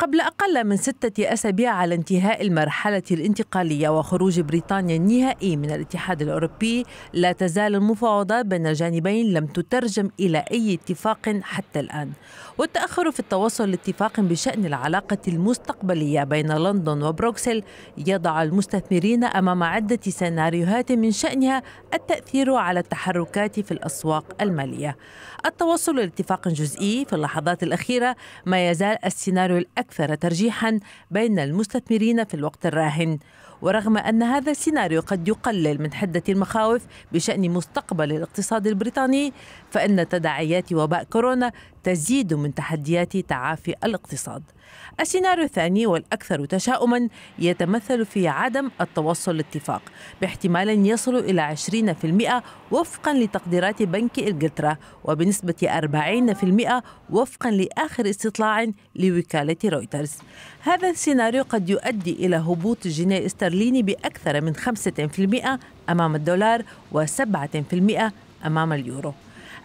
قبل أقل من ستة أسابيع على انتهاء المرحلة الانتقالية وخروج بريطانيا النهائي من الاتحاد الأوروبي لا تزال المفاوضات بين الجانبين لم تترجم إلى أي اتفاق حتى الآن. والتأخر في التوصل لاتفاق بشأن العلاقة المستقبلية بين لندن وبروكسل يضع المستثمرين أمام عدة سيناريوهات من شأنها التأثير على التحركات في الأسواق المالية. التوصل لاتفاق جزئي في اللحظات الأخيرة ما يزال السيناريو الأكثر ترجيحا بين المستثمرين في الوقت الراهن. ورغم أن هذا السيناريو قد يقلل من حدة المخاوف بشأن مستقبل الاقتصاد البريطاني فإن تداعيات وباء كورونا تزيد من تحديات تعافي الاقتصاد. السيناريو الثاني والأكثر تشاؤما يتمثل في عدم التوصل لاتفاق باحتمال يصل إلى 20% وفقا لتقديرات بنك إنجلترا وبنسبة 40% وفقا لآخر استطلاع لوكالة رويترز هذا السيناريو قد يؤدي إلى هبوط الجنيه الاسترليني بأكثر من 5% أمام الدولار و7% أمام اليورو.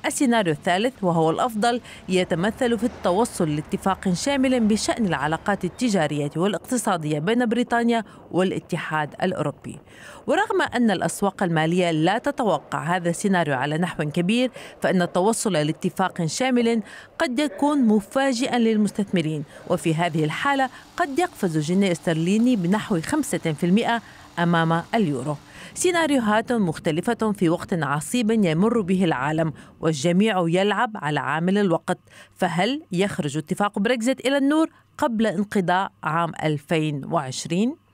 السيناريو الثالث وهو الأفضل يتمثل في التوصل لاتفاق شامل بشأن العلاقات التجارية والاقتصادية بين بريطانيا والاتحاد الأوروبي. ورغم أن الأسواق المالية لا تتوقع هذا السيناريو على نحو كبير فإن التوصل لاتفاق شامل قد يكون مفاجئا للمستثمرين. وفي هذه الحالة قد يقفز الجنيه الاسترليني بنحو 5% أمام اليورو. سيناريوهات مختلفة في وقت عصيب يمر به العالم والجميع يلعب على عامل الوقت فهل يخرج اتفاق بريكزيت إلى النور قبل انقضاء عام 2020؟